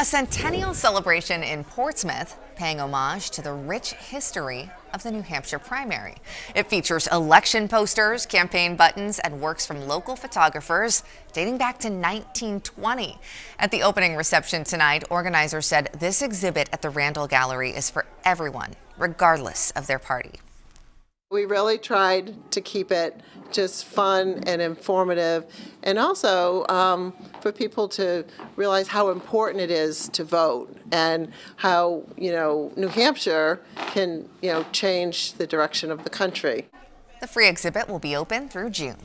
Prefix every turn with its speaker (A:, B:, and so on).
A: A centennial celebration in Portsmouth, paying homage to the rich history of the New Hampshire primary. It features election posters, campaign buttons, and works from local photographers dating back to 1920. At the opening reception tonight, organizers said this exhibit at the Randall Gallery is for everyone, regardless of their party.
B: We really tried to keep it just fun and informative, and also um, for people to realize how important it is to vote and how, you know, New Hampshire can, you know, change the direction of the country.
A: The free exhibit will be open through June.